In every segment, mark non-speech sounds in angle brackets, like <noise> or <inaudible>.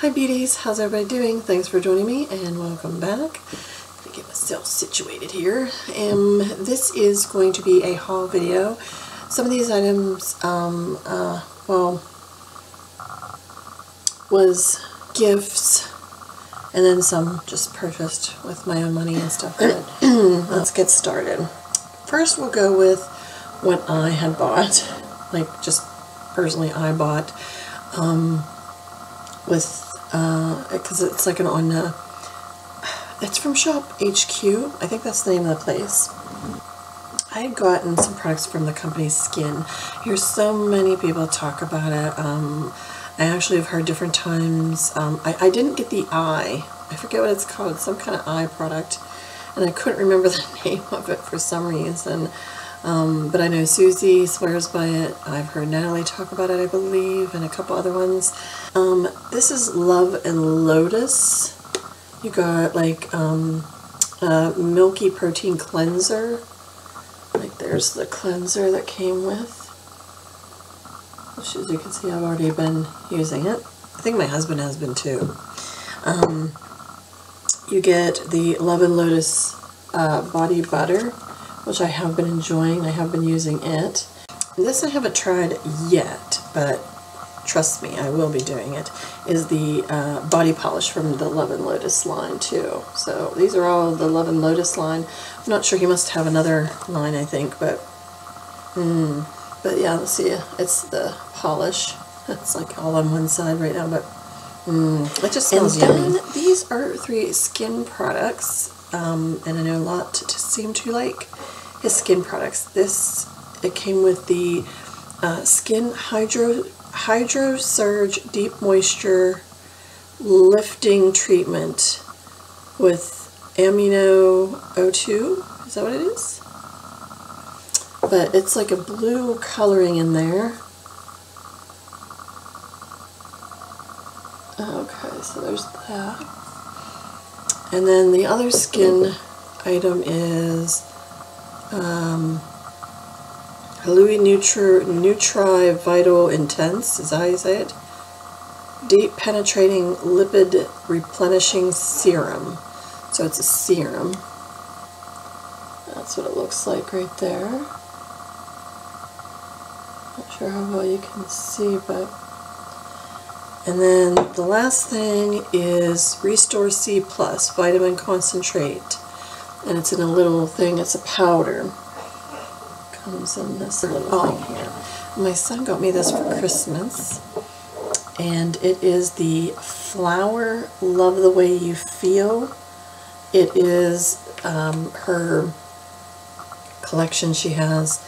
Hi beauties, how's everybody doing? Thanks for joining me and welcome back. Let me get myself situated here. Um, this is going to be a haul video. Some of these items, um, uh, well, was gifts and then some just purchased with my own money and stuff. <clears throat> Let's get started. First we'll go with what I had bought, like just personally I bought. Um, with because uh, it's like an on uh, it's from shop HQ I think that's the name of the place. I had gotten some products from the company Skin. Hear so many people talk about it. Um, I actually have heard different times. Um, I, I didn't get the eye. I forget what it's called. Some kind of eye product. And I couldn't remember <laughs> the name of it for some reason um, but I know Susie swears by it. I've heard Natalie talk about it, I believe, and a couple other ones. Um, this is Love and Lotus. You got like um, a milky protein cleanser. Like there's the cleanser that came with. Which as you can see I've already been using it. I think my husband has been too. Um, you get the Love and Lotus uh, body butter which I have been enjoying. I have been using it. This I haven't tried yet, but trust me, I will be doing it, is the uh, body polish from the Love and Lotus line too. So these are all the Love and Lotus line. I'm not sure he must have another line, I think, but mm, but yeah, let's see, it's the polish. <laughs> It's like all on one side right now, but mm, it just smells and yummy. these are three skin products, um, and I know a lot to seem to like his skin products. This, it came with the uh, Skin Hydro, Hydro Surge Deep Moisture Lifting Treatment with Amino O2. Is that what it is? But it's like a blue coloring in there. Okay, so there's that. And then the other skin item is um, Halui Nutri, Nutri Vital Intense, is you say it? Deep Penetrating Lipid Replenishing Serum. So it's a serum. That's what it looks like right there. Not sure how well you can see, but... And then the last thing is Restore C Plus Vitamin Concentrate and it's in a little thing, it's a powder. Comes in this little oh. thing here. My son got me this for Christmas, and it is the Flower Love the Way You Feel. It is um, her collection she has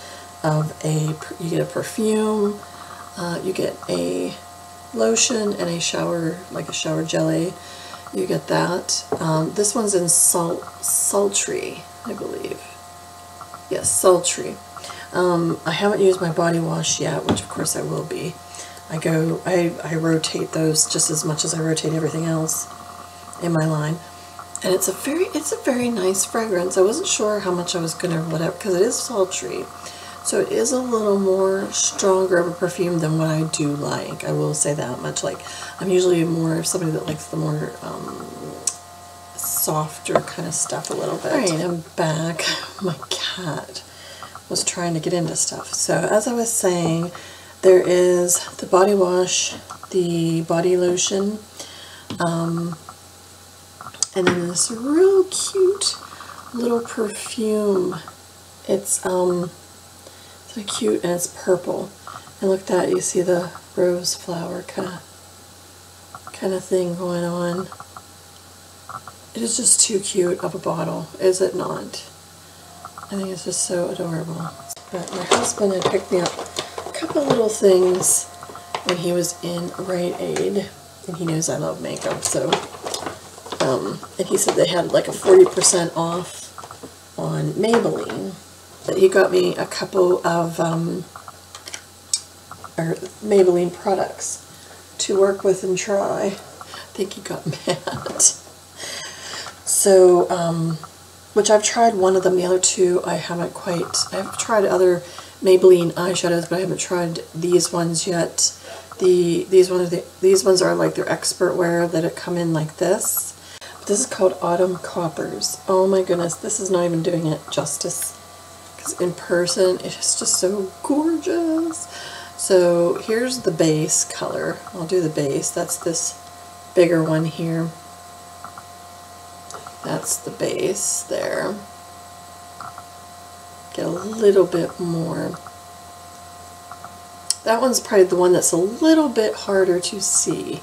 of a, you get a perfume, uh, you get a lotion and a shower, like a shower jelly, you get that. Um, this one's in salt, sultry, I believe. Yes, sultry. Um, I haven't used my body wash yet, which of course I will be. I go, I, I rotate those just as much as I rotate everything else in my line. And it's a very, it's a very nice fragrance. I wasn't sure how much I was going to, whatever, because it is sultry. So it is a little more stronger of a perfume than what I do like. I will say that much. Like, I'm usually more somebody that likes the more um, softer kind of stuff a little bit. Alright, I'm back. <laughs> My cat was trying to get into stuff. So as I was saying, there is the body wash, the body lotion, um, and then this real cute little perfume. It's um, so cute and it's purple. And look at that, you see the rose flower kind of kind of thing going on. It is just too cute of a bottle, is it not? I think it's just so adorable. But my husband had picked me up a couple little things when he was in Rite Aid, and he knows I love makeup, so, um, and he said they had like a 40% off on Maybelline, he got me a couple of um, Maybelline products to work with and try. I think he got <laughs> mad. So, um, which I've tried one of them, the other two I haven't quite, I've tried other Maybelline eyeshadows, but I haven't tried these ones yet. The these ones are the, these ones are like their expert wear that it come in like this. This is called Autumn Coppers. Oh my goodness, this is not even doing it justice. In person, it is just so gorgeous. So here's the base color. I'll do the base. That's this bigger one here. That's the base there. Get a little bit more. That one's probably the one that's a little bit harder to see.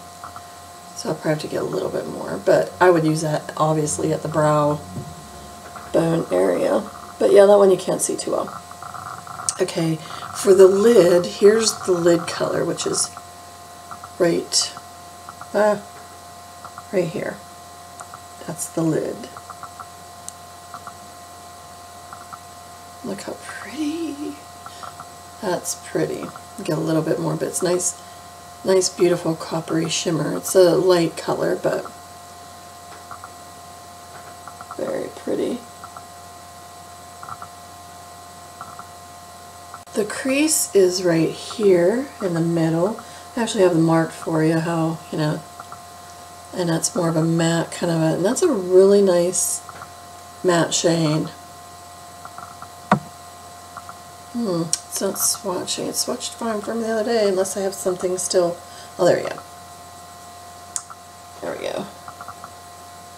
So I'll probably have to get a little bit more. But I would use that obviously at the brow bone area. But yeah, that one you can't see too well. Okay, for the lid, here's the lid color, which is right, uh, right here. That's the lid. Look how pretty. That's pretty. Get a little bit more, but it's nice, nice, beautiful coppery shimmer. It's a light color, but very pretty. The crease is right here in the middle. I actually have them marked for you how, you know, and that's more of a matte kind of a, and that's a really nice matte shade. Hmm, it's not swatching. It swatched fine from the other day unless I have something still, oh there we go. There we go.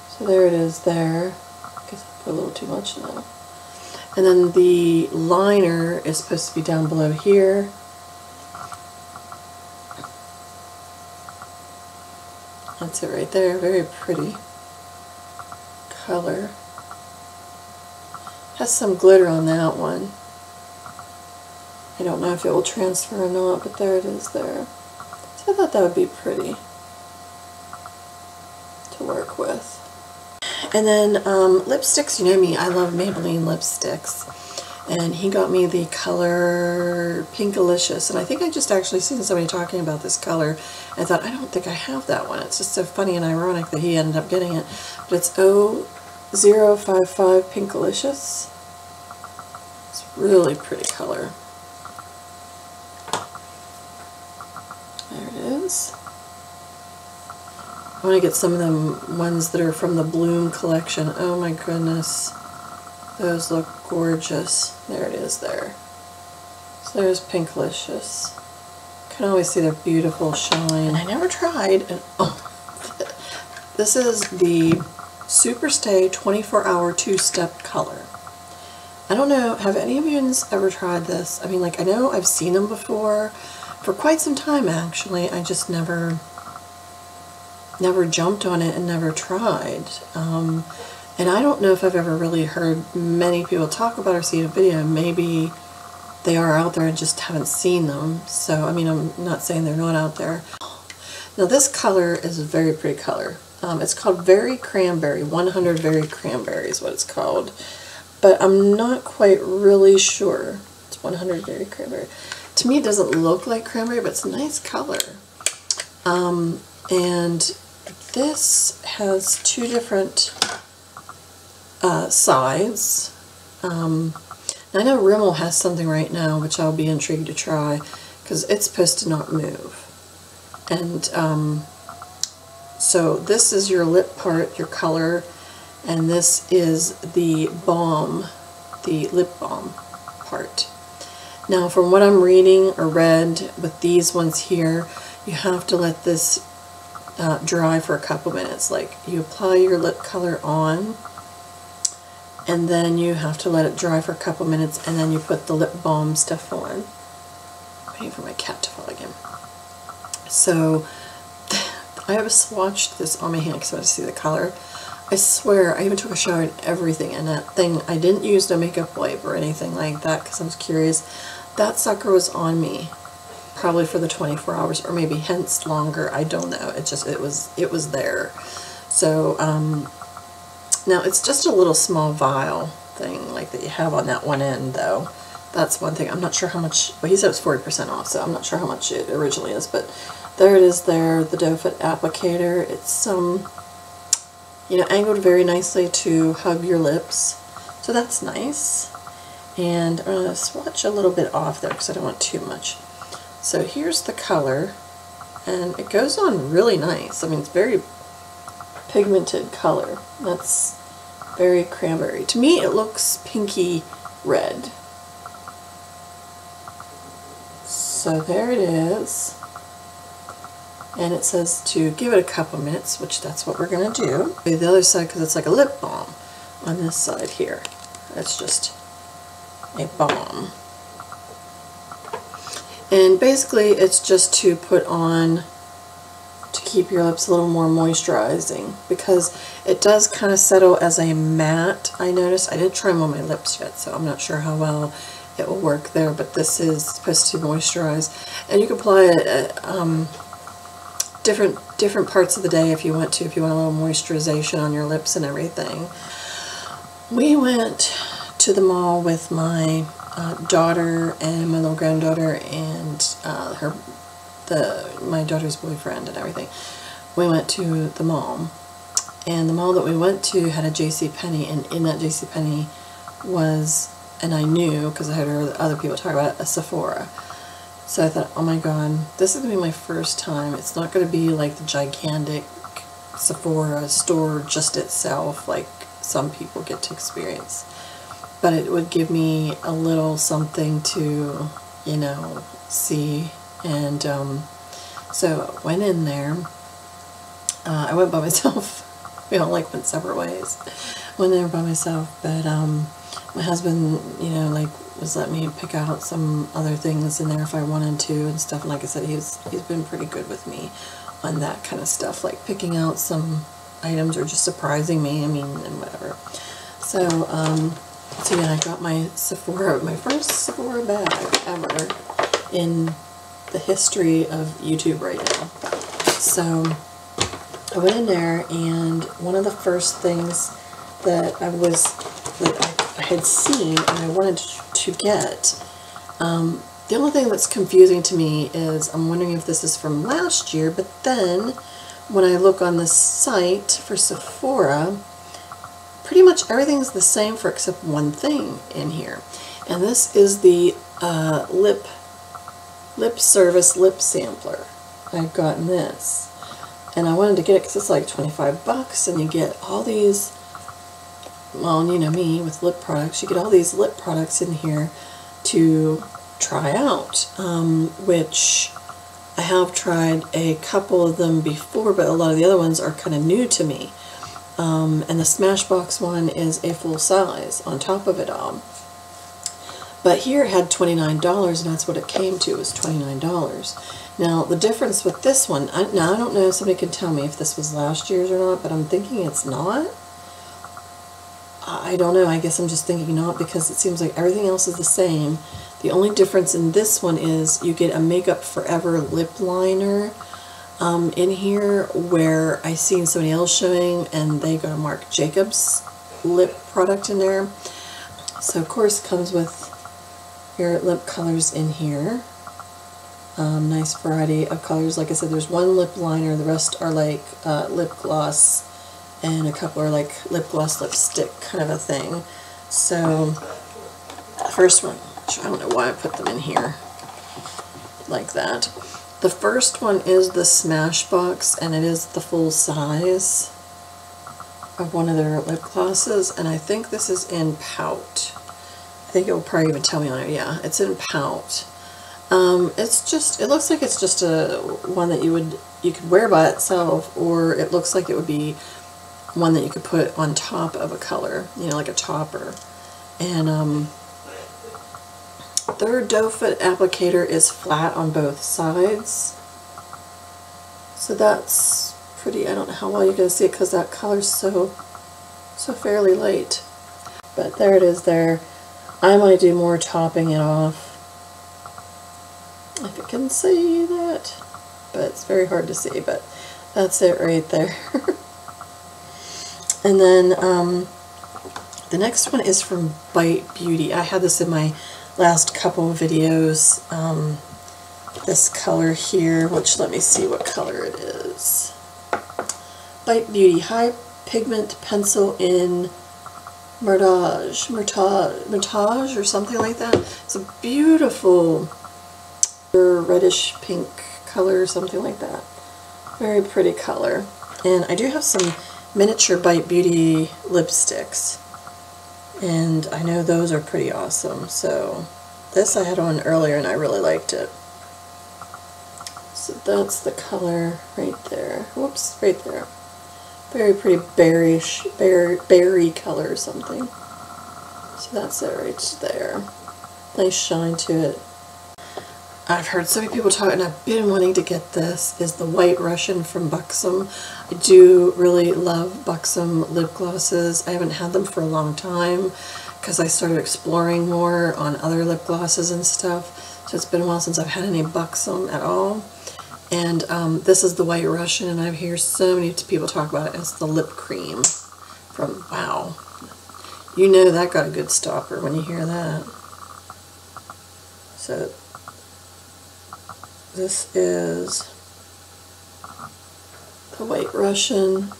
So there it is there. I guess I put a little too much now. And then the liner is supposed to be down below here. That's it right there, very pretty color. Has some glitter on that one. I don't know if it will transfer or not, but there it is there. So I thought that would be pretty to work with. And then um, lipsticks, you know me, I love Maybelline lipsticks. And he got me the color Pinkalicious. And I think I just actually seen somebody talking about this color. I thought, I don't think I have that one. It's just so funny and ironic that he ended up getting it. But it's 0055 Pinkalicious. It's really pretty color. There it is. I want to get some of them ones that are from the Bloom collection. Oh my goodness. Those look gorgeous. There it is there. So there's Pinkalicious. You can always see their beautiful shine. I never tried. And, oh, <laughs> this is the Superstay 24 Hour Two-Step Color. I don't know, have any of you ever tried this? I mean, like, I know I've seen them before for quite some time, actually. I just never never jumped on it and never tried. Um, and I don't know if I've ever really heard many people talk about or seen a video. Maybe they are out there and just haven't seen them. So, I mean, I'm not saying they're not out there. Now this color is a very pretty color. Um, it's called Very Cranberry, 100 Very Cranberry is what it's called. But I'm not quite really sure. It's 100 Very Cranberry. To me it doesn't look like cranberry, but it's a nice color. Um, and this has two different uh, sides. Um, I know Rimmel has something right now which I'll be intrigued to try because it's supposed to not move. And um, so this is your lip part, your color, and this is the balm, the lip balm part. Now from what I'm reading or read with these ones here, you have to let this uh, dry for a couple minutes. Like you apply your lip color on and then you have to let it dry for a couple minutes and then you put the lip balm stuff on. waiting for my cat to fall again. So <laughs> I have swatched this on my hand because I want to see the color. I swear, I even took a shower and everything and that thing. I didn't use no makeup wipe or anything like that because I was curious. That sucker was on me probably for the 24 hours or maybe hence longer. I don't know. It just, it was, it was there. So, um, now it's just a little small vial thing like that you have on that one end though. That's one thing. I'm not sure how much, well he said it's 40% off, so I'm not sure how much it originally is, but there it is there, the doe foot applicator. It's, um, you know, angled very nicely to hug your lips. So that's nice. And I'm going to swatch a little bit off there because I don't want too much. So here's the color. and it goes on really nice. I mean, it's very pigmented color. That's very cranberry. To me, it looks pinky red. So there it is. And it says to give it a couple minutes, which that's what we're going to do. The other side, because it's like a lip balm on this side here. That's just a balm. And basically it's just to put on to keep your lips a little more moisturizing because it does kind of settle as a matte I noticed. I didn't try them on my lips yet so I'm not sure how well it will work there but this is supposed to moisturize and you can apply it at um, different different parts of the day if you want to if you want a little moisturization on your lips and everything. We went to the mall with my uh, daughter and my little granddaughter and uh, her the my daughter's boyfriend and everything. We went to the mall and the mall that we went to had a J.C. Penney, and in that J.C. Penney was and I knew because I had heard other people talk about it, a Sephora. So I thought, oh my god, this is to be my first time. It's not going to be like the gigantic Sephora store just itself like some people get to experience but it would give me a little something to, you know, see. And um, so went in there. Uh, I went by <laughs> myself. we all like went separate ways. Went there by myself, but um, my husband, you know, like was let me pick out some other things in there if I wanted to and stuff. And like I said, he's he's been pretty good with me on that kind of stuff, like picking out some items or just surprising me. I mean, and whatever. So um, so yeah, I got my Sephora, my first Sephora bag ever in the history of YouTube right now. So I went in there and one of the first things that I was, that I had seen and I wanted to get, um, the only thing that's confusing to me is I'm wondering if this is from last year, but then when I look on the site for Sephora, pretty much everything's the same for except one thing in here. And this is the uh, lip lip service lip sampler. I've gotten this. And I wanted to get it because it's like 25 bucks and you get all these, well, you know me with lip products, you get all these lip products in here to try out, um, which I have tried a couple of them before, but a lot of the other ones are kind of new to me. Um, and the Smashbox one is a full size on top of it all. But here it had $29 and that's what it came to, was $29. Now the difference with this one, I, now I don't know if somebody can tell me if this was last year's or not, but I'm thinking it's not. I don't know, I guess I'm just thinking not because it seems like everything else is the same. The only difference in this one is you get a Makeup Forever lip liner um, in here where I seen somebody else showing and they got a Marc Jacobs lip product in there. So of course comes with your lip colors in here. Um, nice variety of colors. Like I said, there's one lip liner, the rest are like uh, lip gloss, and a couple are like lip gloss lipstick kind of a thing. So, first one, I don't know why I put them in here like that. The first one is the Smashbox, and it is the full size of one of their lip glosses, and I think this is in Pout. I think it will probably even tell me on it. Yeah, it's in Pout. Um, it's just, it looks like it's just a one that you would, you could wear by itself, or it looks like it would be one that you could put on top of a color, you know, like a topper. And um, their doe foot applicator is flat on both sides. So that's pretty, I don't know how well you're going to see it because that color's so, so fairly light. But there it is there. I might do more topping it off. If you can see that. But it's very hard to see, but that's it right there. <laughs> and then um, the next one is from Bite Beauty. I had this in my last couple videos. Um, this color here, which let me see what color it is. Bite Beauty High Pigment Pencil in Mertage, Mertage, Mertage or something like that. It's a beautiful reddish pink color or something like that. Very pretty color. And I do have some miniature Bite Beauty lipsticks. And I know those are pretty awesome. So this I had on earlier and I really liked it. So that's the color right there. Whoops, right there. Very pretty berryish, berry, berry color or something. So that's it right there. Nice shine to it. I've heard so many people talk, and I've been wanting to get this, is the White Russian from Buxom. I do really love Buxom lip glosses. I haven't had them for a long time because I started exploring more on other lip glosses and stuff. So it's been a while since I've had any Buxom at all. And um, this is the White Russian, and I hear so many people talk about it as the lip cream from Wow. You know that got a good stopper when you hear that. So this is the White Russian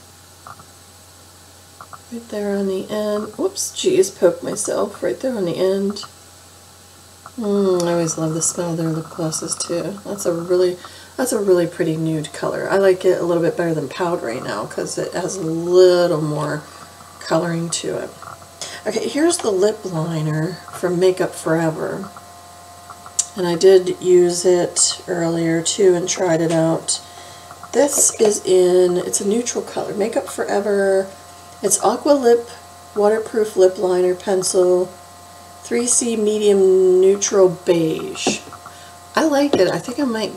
right there on the end. Whoops, geez, poked myself right there on the end. Mm, I always love the smell of their lip glosses too. That's a really, that's a really pretty nude color. I like it a little bit better than powder right now because it has a little more coloring to it. Okay, here's the lip liner from Makeup Forever and I did use it earlier too and tried it out. This is in, it's a neutral color, Makeup Forever. It's Aqua Lip Waterproof Lip Liner Pencil 3C Medium Neutral Beige. I like it. I think I might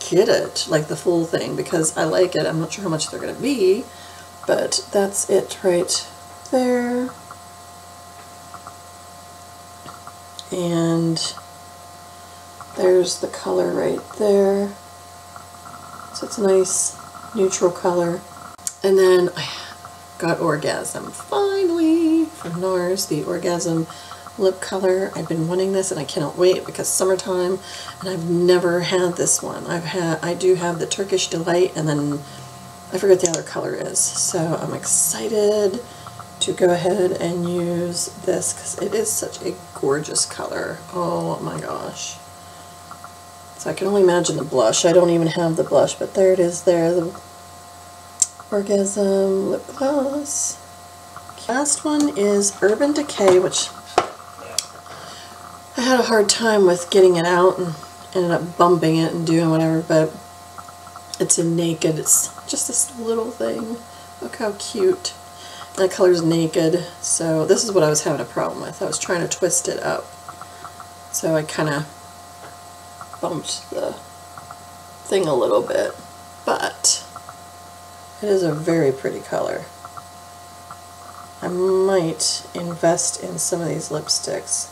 get it, like the full thing, because I like it. I'm not sure how much they're going to be, but that's it right there. And there's the color right there. So it's a nice neutral color. And then I got Orgasm finally from NARS, the Orgasm lip color. I've been wanting this and I cannot wait because summertime and I've never had this one. I've had I do have the Turkish Delight and then I forget the other color is. So I'm excited to go ahead and use this because it is such a gorgeous color. Oh my gosh. So I can only imagine the blush. I don't even have the blush, but there it is there, the Orgasm Lip Gloss. Last one is Urban Decay, which I had a hard time with getting it out and ended up bumping it and doing whatever, but it's a naked. It's just this little thing. Look how cute. The color's naked, so this is what I was having a problem with. I was trying to twist it up. So I kind of bumped the thing a little bit, but it is a very pretty color. I might invest in some of these lipsticks.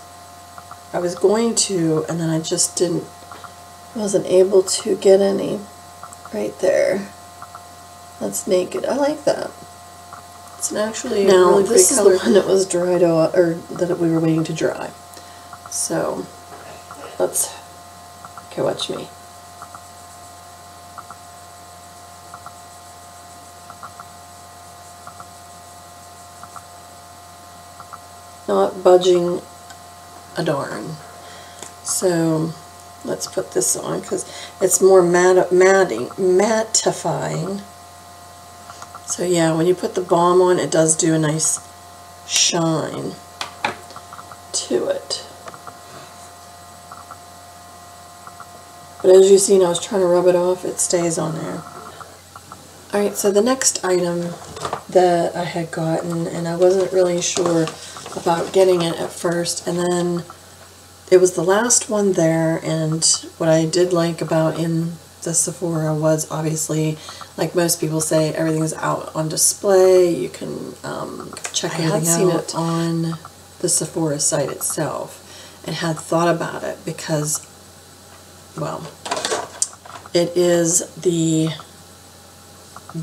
I was going to, and then I just didn't, wasn't able to get any right there. That's naked. I like that. It's actually now, really this is color. the one that was dried out, or that we were waiting to dry. So, let's Okay, watch me. Not budging a darn. So let's put this on because it's more mat matting, mattifying. So yeah, when you put the balm on, it does do a nice shine to it. But as you've seen, I was trying to rub it off. It stays on there. Alright, so the next item that I had gotten, and I wasn't really sure about getting it at first, and then it was the last one there, and what I did like about in the Sephora was obviously, like most people say, everything's out on display. You can um, check I everything out it on the Sephora site itself and had thought about it because well, it is the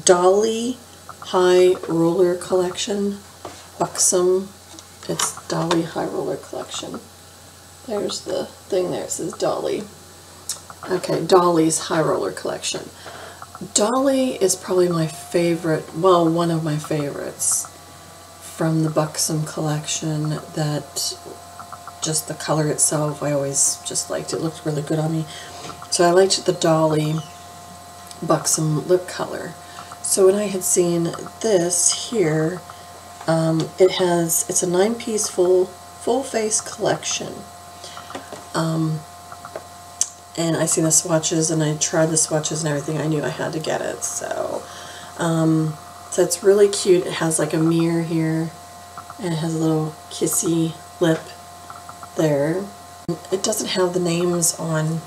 Dolly High Roller Collection, Buxom. It's Dolly High Roller Collection. There's the thing there, it says Dolly. Okay, Dolly's High Roller Collection. Dolly is probably my favorite, well, one of my favorites from the Buxom collection that just the color itself, I always just liked it. looked really good on me. So I liked the Dolly Buxom lip color. So when I had seen this here, um, it has, it's a nine-piece full, full face collection. Um, and I seen the swatches and I tried the swatches and everything. I knew I had to get it. So, um, so it's really cute. It has like a mirror here and it has a little kissy lip there. It doesn't have the names on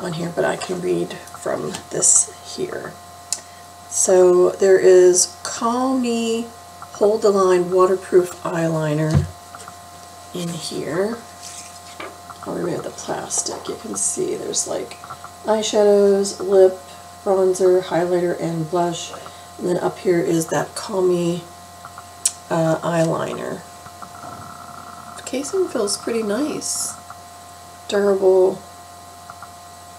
on here, but I can read from this here. So there is Call Me Hold the Line Waterproof Eyeliner in here. I'll remove the plastic. You can see there's like eyeshadows, lip, bronzer, highlighter, and blush. And then up here is that Call Me uh, eyeliner. Casing feels pretty nice. Durable,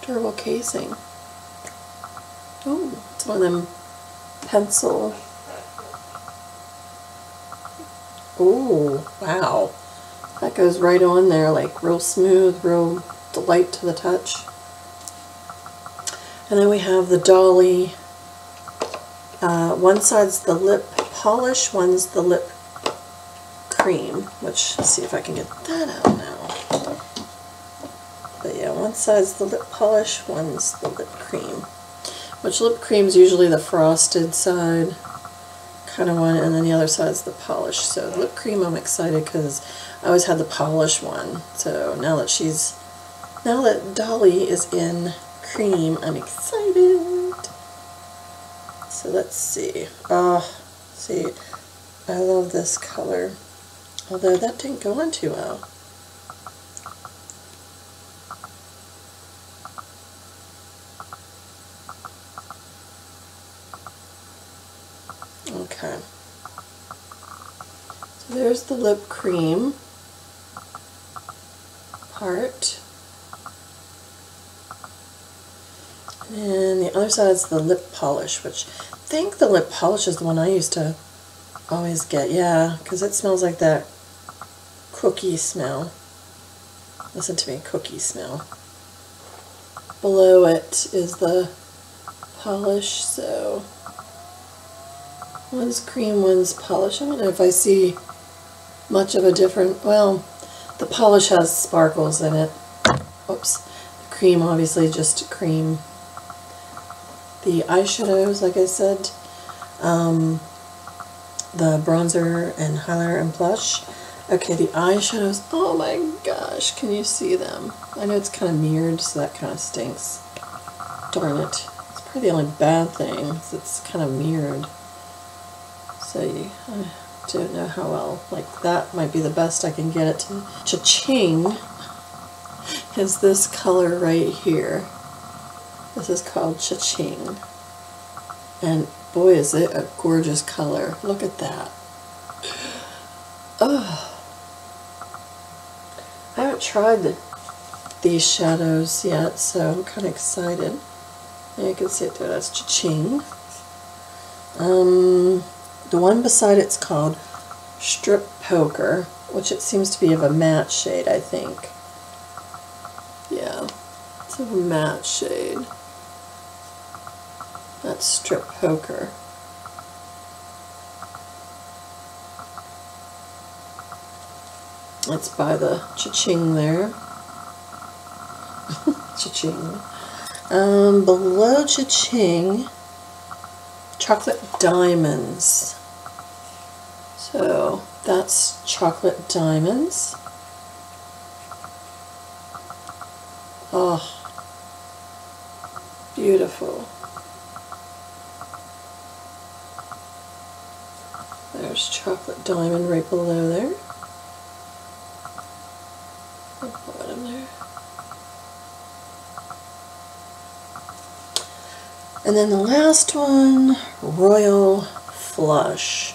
durable casing. Oh, it's one of them pencil. Oh, wow. That goes right on there, like real smooth, real delight to the touch. And then we have the Dolly. Uh, one side's the lip polish, one's the lip cream, which, let's see if I can get that out now. But yeah, one side's the lip polish, one's the lip cream. Which lip cream is usually the frosted side kind of one, and then the other side's the polish. So lip cream I'm excited because I always had the polish one. So now that she's, now that Dolly is in cream, I'm excited. So let's see. Oh, see, I love this color. Although that didn't go on too well. Okay. So there's the lip cream part. And the other side is the lip polish, which I think the lip polish is the one I used to always get. Yeah, because it smells like that cookie smell. Listen to me, cookie smell. Below it is the polish, so One's cream, one's polish. I don't know if I see much of a different, well, the polish has sparkles in it. Oops. The cream, obviously, just cream. The eyeshadows, like I said, um, the bronzer and highlighter and blush. Okay, the eyeshadows, oh my gosh, can you see them? I know it's kind of mirrored, so that kind of stinks. Darn it. It's probably the only bad thing, it's kind of mirrored. So you, I don't know how well, like that might be the best I can get it to. Cha-ching is this color right here. This is called Cha-ching. And boy is it a gorgeous color. Look at that. Oh. I haven't tried the, these shadows yet, so I'm kind of excited. You can see it there, that's Cha-ching. Um, the one beside it's called Strip Poker, which it seems to be of a matte shade, I think. Yeah, it's of a matte shade. That's Strip Poker. It's by the Cha-ching there. <laughs> Cha-ching. Um, below Cha-ching, Chocolate Diamonds. So that's chocolate diamonds. Oh, beautiful. There's chocolate diamond right below there. Bottom there. And then the last one, Royal Flush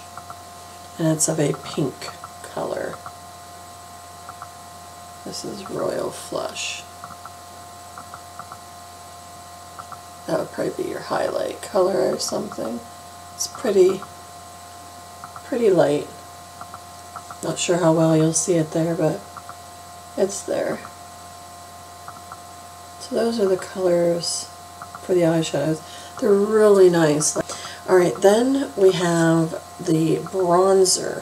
and it's of a pink color. This is Royal Flush. That would probably be your highlight color or something. It's pretty, pretty light. Not sure how well you'll see it there, but it's there. So those are the colors for the eyeshadows. They're really nice. Alright, then we have the bronzer,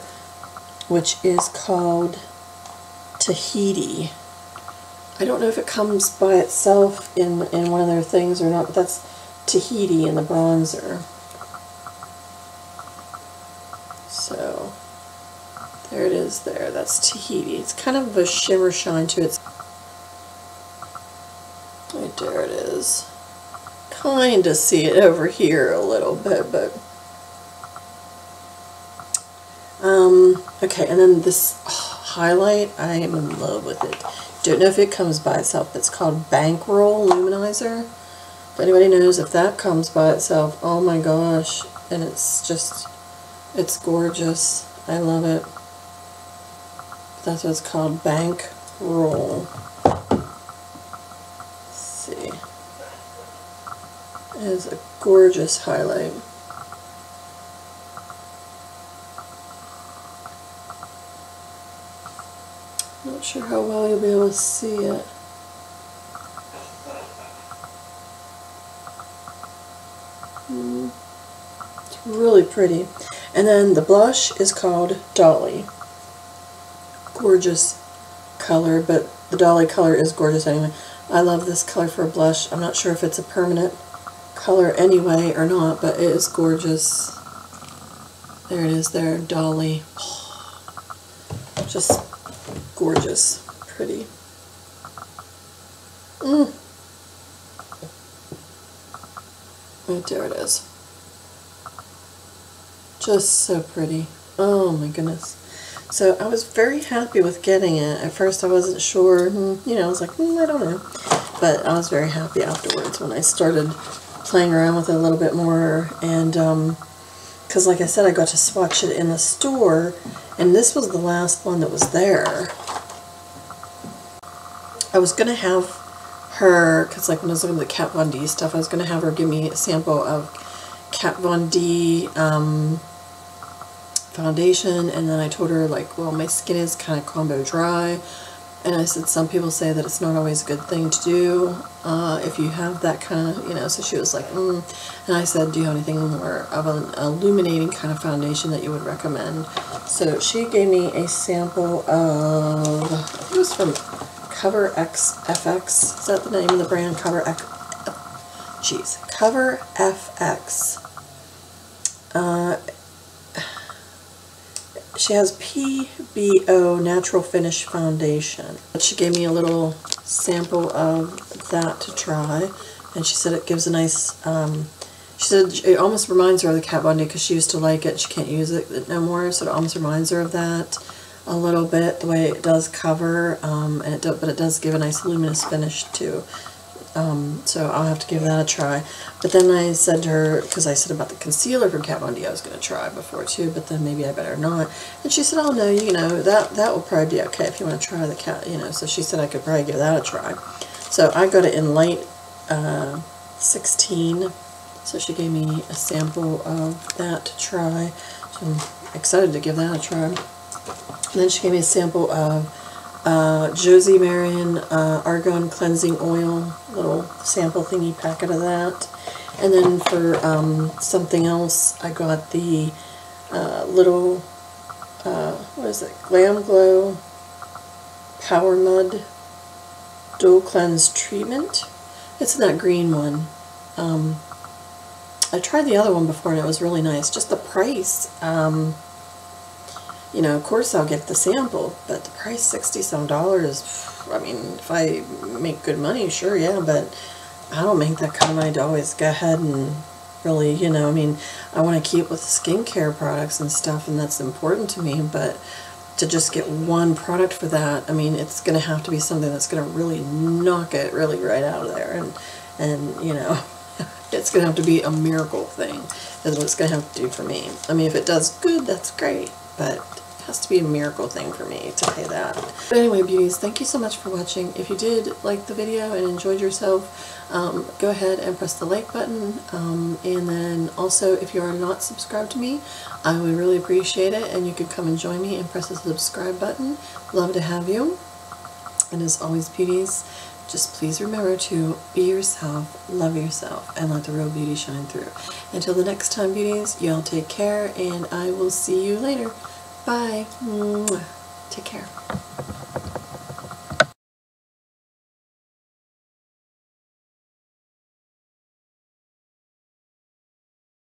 which is called Tahiti. I don't know if it comes by itself in, in one of their things or not, but that's Tahiti in the bronzer. So, there it is there. That's Tahiti. It's kind of a shimmer shine to it. Right there it is. Kind of see it over here a little bit, but... Um, okay, and then this oh, highlight, I am in love with it. Don't know if it comes by itself. It's called Bankroll Luminizer. If anybody knows if that comes by itself, oh my gosh. And it's just, it's gorgeous. I love it. That's what it's called, Bankroll. Let's see. It is a gorgeous highlight. Not sure how well you'll be able to see it. Mm. It's really pretty. And then the blush is called Dolly. Gorgeous color, but the Dolly color is gorgeous anyway. I love this color for a blush. I'm not sure if it's a permanent color anyway or not, but it is gorgeous. There it is there, Dolly. Just gorgeous, pretty. Mm. Right there it is. Just so pretty. Oh my goodness. So I was very happy with getting it. At first I wasn't sure, hmm, you know, I was like, mm, I don't know. But I was very happy afterwards when I started playing around with it a little bit more. And, because um, like I said, I got to swatch it in the store, and this was the last one that was there. I was to have her, because like when I was looking at the Kat Von D stuff, I was to have her give me a sample of Kat Von D um, foundation, and then I told her like, well, my skin is kind of combo dry, and I said some people say that it's not always a good thing to do uh, if you have that kind of, you know, so she was like, mm. and I said, do you have anything more of an illuminating kind of foundation that you would recommend? So she gave me a sample of, I think it was from Cover X FX. Is that the name of the brand? Cover X. Jeez, Cover FX. Uh, she has PBO Natural Finish Foundation. She gave me a little sample of that to try, and she said it gives a nice, um, she said it almost reminds her of the Kat Von D because she used to like it. She can't use it no more, so it almost reminds her of that a little bit, the way it does cover, um, and it do, but it does give a nice luminous finish too. Um, so I'll have to give that a try. But then I said to her, because I said about the concealer from Kat Von D I was going to try before too, but then maybe I better not. And she said, oh no, you know, that, that will probably be okay if you want to try the Kat, you know, so she said I could probably give that a try. So I got it in light uh, 16, so she gave me a sample of that to try. So I'm excited to give that a try. And then she gave me a sample of uh, Josie Maran uh, Argan Cleansing Oil, little sample thingy packet of that. And then for um, something else, I got the uh, little, uh, what is it, Glam Glow Power Mud Dual Cleanse Treatment. It's in that green one. Um, I tried the other one before and it was really nice. Just the price, um, you know, of course I'll get the sample, but the price, 60 some dollars, I mean, if I make good money, sure, yeah, but I don't make that kind of money to always go ahead and really, you know, I mean, I want to keep with skincare products and stuff, and that's important to me, but to just get one product for that, I mean, it's going to have to be something that's going to really knock it really right out of there, and, and you know, <laughs> it's going to have to be a miracle thing, is what it's going to have to do for me. I mean, if it does good, that's great, but has to be a miracle thing for me to pay that. But anyway, beauties, thank you so much for watching. If you did like the video and enjoyed yourself, um, go ahead and press the like button. Um, and then also, if you are not subscribed to me, I would really appreciate it. And you could come and join me and press the subscribe button. Love to have you. And as always, beauties, just please remember to be yourself, love yourself, and let the real beauty shine through. Until the next time, beauties, y'all take care, and I will see you later. Bye. Take care.